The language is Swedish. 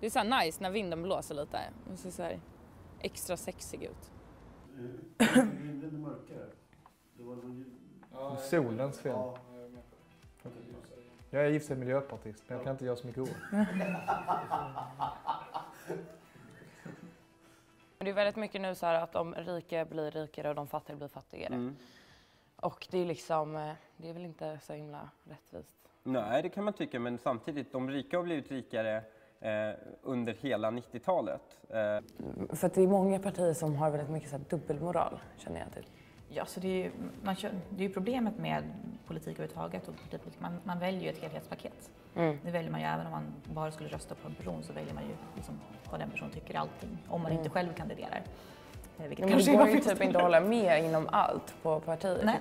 Det är så här nice när vinden blåser lite. Man ser så här extra sexig ut. Himlen är mörkare. Det var någon... Solens fel. Jag är och för sig miljöpartist, men jag kan inte göra så mycket ord. Det är väldigt mycket nu så här att de rika blir rikare och de fattiga blir fattigare. Mm. Och det är liksom, eh, det är väl inte så himla rättvist. Nej, det kan man tycka, men samtidigt, de rika har blivit rikare under hela 90-talet. Eh, För att det är många partier som har väldigt mycket så här dubbelmoral, känner jag till. Ja, så det är ju, man kör, det är ju problemet med politik överhuvudtaget. Och partipolitik. Man, man väljer ju ett helhetspaket. Mm. Det väljer man ju även om man bara skulle rösta på en person så väljer man ju liksom vad den personen tycker allting. Om man inte själv kandiderar. Eh, Vilket Men kanske det går ju typ inte att hålla med inom allt på partiet. Nej,